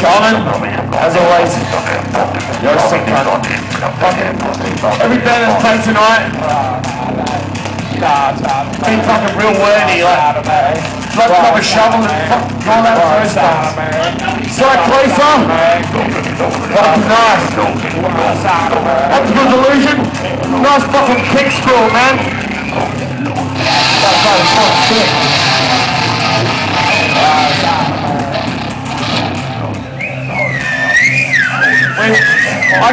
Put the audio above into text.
gentlemen, as always, you're a sick cunt. Fucking, every band that played tonight, been fucking real wordy, like, like proper shovel and fucking gone out through stuff. Side closer, fucking nice. Optical delusion, nice fucking kick scroll, man. That guy's fucking sick. I